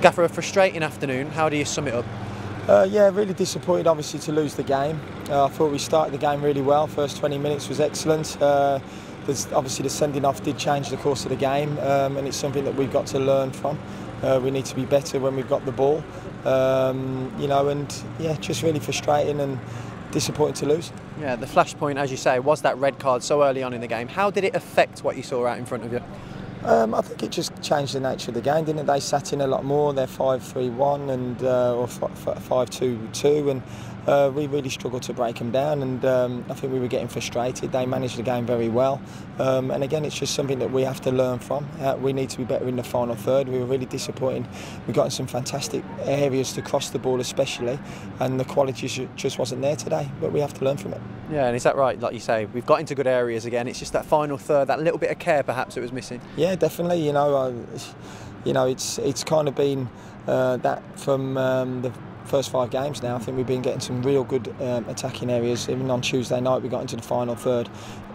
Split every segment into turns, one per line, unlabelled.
Gaffer, a frustrating afternoon. How do you sum it up?
Uh, yeah, really disappointed obviously to lose the game. Uh, I thought we started the game really well. First 20 minutes was excellent. Uh, obviously the sending off did change the course of the game um, and it's something that we've got to learn from. Uh, we need to be better when we've got the ball, um, you know, and yeah, just really frustrating and disappointing to lose.
Yeah, the flashpoint, as you say, was that red card so early on in the game. How did it affect what you saw out in front of you?
Um, I think it just changed the nature of the game, didn't it? They sat in a lot more. They're five-three-one and uh, or five-two-two, and uh, we really struggled to break them down. And um, I think we were getting frustrated. They managed the game very well, um, and again, it's just something that we have to learn from. Uh, we need to be better in the final third. We were really disappointed. We got in some fantastic areas to cross the ball, especially, and the quality just wasn't there today. But we have to learn from it.
Yeah, and is that right? Like you say, we've got into good areas again. It's just that final third, that little bit of care perhaps that was missing.
Yeah, definitely. You know, you know, it's it's kind of been uh, that from um, the first five games now. I think we've been getting some real good um, attacking areas. Even on Tuesday night, we got into the final third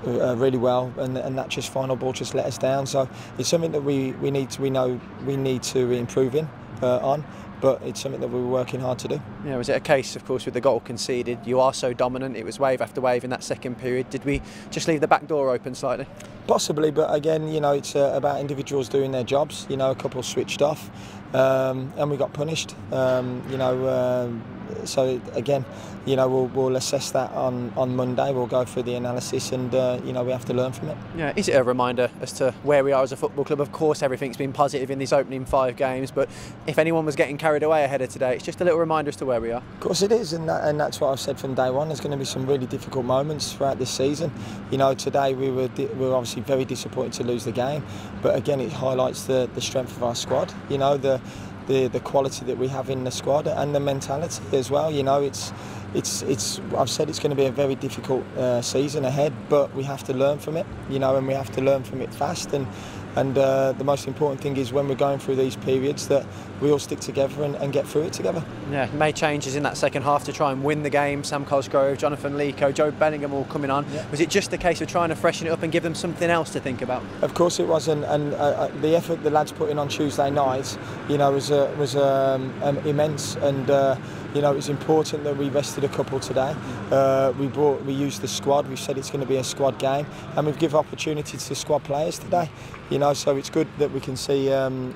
uh, really well, and, and that just final ball just let us down. So it's something that we, we need to we know we need to improve in uh, on but it's something that we were working hard to do.
Yeah, was it a case, of course, with the goal conceded? You are so dominant. It was wave after wave in that second period. Did we just leave the back door open slightly?
Possibly, but again, you know, it's uh, about individuals doing their jobs. You know, a couple switched off, um, and we got punished. Um, you know. Um, so again, you know, we'll, we'll assess that on, on Monday. We'll go through the analysis, and uh, you know, we have to learn from it.
Yeah, is it a reminder as to where we are as a football club? Of course, everything's been positive in these opening five games, but if anyone was getting carried away ahead of today, it's just a little reminder as to where we are.
Of course, it is, and, that, and that's what I've said from day one. There's going to be some really difficult moments throughout this season. You know, today we were we were obviously very disappointed to lose the game, but again, it highlights the the strength of our squad. You know, the the the quality that we have in the squad and the mentality as well. You know, it's it's it's I've said it's going to be a very difficult uh, season ahead, but we have to learn from it. You know, and we have to learn from it fast and. And uh, the most important thing is when we're going through these periods that we all stick together and, and, get through it together.
Yeah, made changes in that second half to try and win the game. Sam Cosgrove, Jonathan Leko, Jobe Bellingham all coming on. Yeah. Was it just a case of trying to freshen it up and give them something else to think about?
Of course it was, and, and uh, uh the effort the lads put in on Tuesday night, you know, was uh, was um, um, immense and uh, you know, it's important that we rested a couple today. Uh, we brought, we used the squad. We said it's going to be a squad game, and we've given opportunities to squad players today. You know, so it's good that we can see um,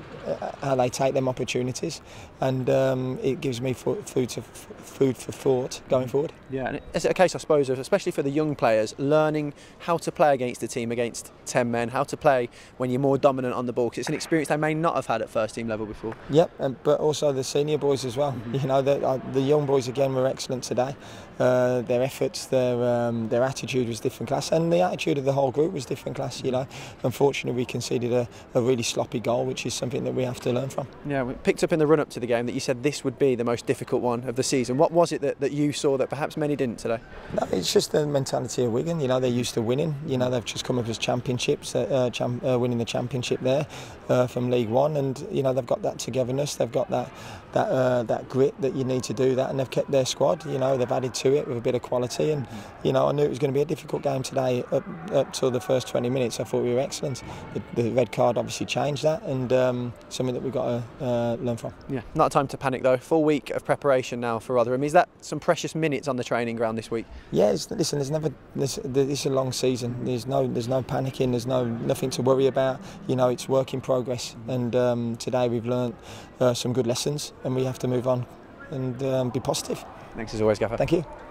how they take them opportunities, and um, it gives me food to food for thought going forward.
Yeah, and it's a case, I suppose, of especially for the young players, learning how to play against a team against ten men, how to play when you're more dominant on the ball. Cause it's an experience they may not have had at first team level before.
Yep, and, but also the senior boys as well. Mm-hmm. You know, the, uh, the young boys again were excellent today. Uh, their efforts, their um, their attitude was different class, and the attitude of the whole group was different class. You know, unfortunately we conceded a, a really sloppy goal, which is something that we have to learn from.
Yeah, we picked up in the run up to the game that you said this would be the most difficult one of the season. What was it that, that you saw that perhaps many didn't today?
No, it's just the mentality of Wigan. You know, they're used to winning. You know, they've just come up as championships, uh, uh cham- uh, winning the championship there uh, from League One, and you know they've got that togetherness. They've got that that uh, that grit that you need to do that, and they've kept their squad. You know, they've added to it with a bit of quality, and you know, I knew it was going to be a difficult game today up, up till the first 20 minutes. I thought we were excellent. The, the red card obviously changed that, and um, something that we've got to uh, learn from.
Yeah, not time to panic though. Full week of preparation now for Rotherham. Is that some precious minutes on the training ground this week?
Yeah, listen, there's never this, this is a long season. There's no there's no panicking. There's no nothing to worry about. You know, it's work in progress, and um, today we've learned uh, some good lessons, and we have to move on and um, be positive.
Thanks as always, Gaffer.
Thank you.